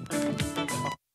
other way. I put